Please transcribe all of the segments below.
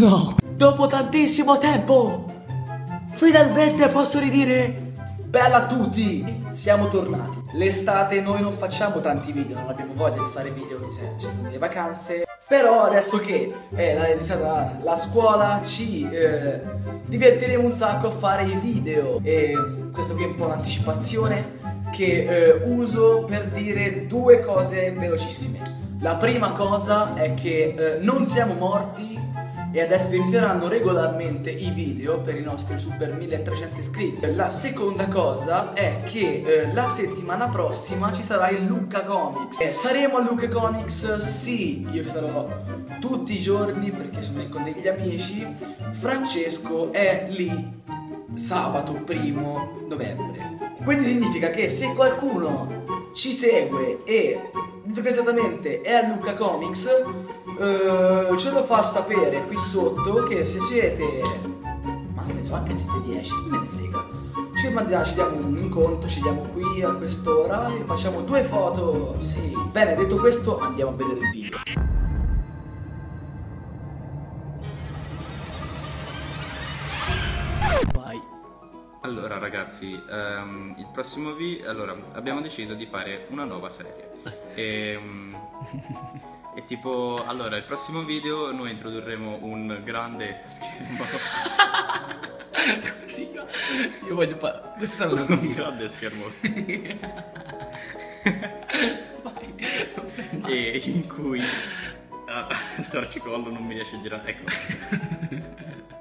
No! Dopo tantissimo tempo, finalmente posso ridire Bella a tutti! Siamo tornati. L'estate noi non facciamo tanti video, non abbiamo voglia di fare video, cioè, ci sono le vacanze. Però adesso che è iniziata la scuola ci eh, divertiremo un sacco a fare i video. E questo qui è un po' un'anticipazione che eh, uso per dire due cose velocissime. La prima cosa è che eh, non siamo morti e adesso inizieranno regolarmente i video per i nostri super 1300 iscritti. La seconda cosa è che eh, la settimana prossima ci sarà il Lucca Comics. Eh, saremo a Lucca Comics? Sì, io sarò tutti i giorni perché sono con degli amici. Francesco è lì sabato primo novembre. Quindi significa che se qualcuno ci segue e esattamente è a Lucca Comics, eh, ce lo fa sapere qui sotto che se siete, ma che ne so, anche se siete 10, me ne frega. Ci, mandiamo, ci diamo un incontro, ci diamo qui a quest'ora e facciamo due foto. Sì. Bene, detto questo, andiamo a vedere il video. Allora ragazzi, um, il prossimo video, allora abbiamo deciso di fare una nuova serie. E, um, e tipo, allora il prossimo video noi introdurremo un grande schermo. Io voglio fare, questo è un grande schermo. E in cui uh, torcicollo non mi riesce a girare, ecco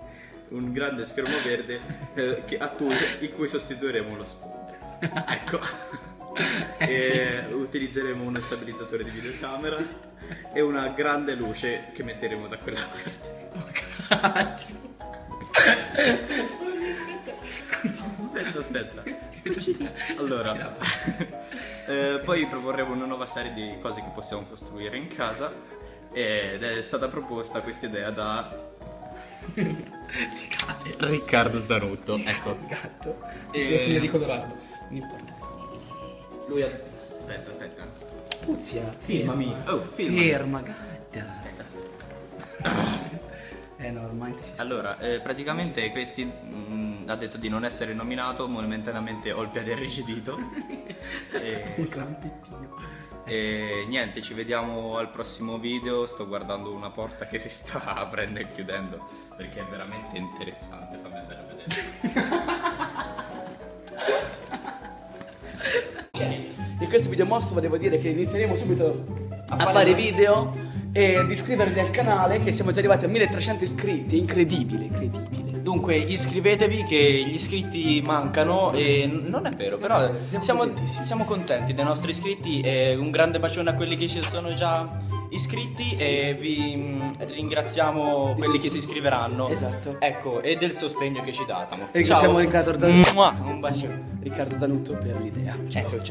un grande schermo verde eh, a cui, in cui sostituiremo lo sfondo. ecco. e utilizzeremo uno stabilizzatore di videocamera e una grande luce che metteremo da quella parte. Oh cazzo. aspetta, aspetta. Allora, eh, poi proporremo una nuova serie di cose che possiamo costruire in casa ed è stata proposta questa idea da Riccardo Zanutto, ecco. Gatto. E... Devo finire di colorarlo. Non importa. Lui ha... Aspetta, aspetta. Puzia, filmami. Oh, filmami. Ferma, gatta. Aspetta. eh no, ormai ci sta. Allora, eh, praticamente questi mh, mm, ha detto di non essere nominato, momentaneamente ho il piede irrigidito. e... Un crampettino. E niente, ci vediamo al prossimo video. Sto guardando una porta che si sta aprendo e chiudendo perché è veramente interessante. Fammi andare a vedere. sì. In questo video mostro devo dire che inizieremo subito a, a fare video e di iscrivervi al canale che siamo già arrivati a 1300 iscritti. Incredibile, incredibile. Dunque iscrivetevi che gli iscritti mancano e non è vero, però siamo, siamo, siamo contenti dei nostri iscritti e un grande bacione a quelli che ci sono già iscritti sì. e vi ringraziamo quelli che si iscriveranno. Esatto. Ecco, e del sostegno che ci date. Ringraziamo ciao. Riccardo Zanutto. Un bacio. Riccardo Zanutto per l'idea. Ciao. Ecco, ciao.